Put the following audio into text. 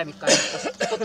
ラミックから一つ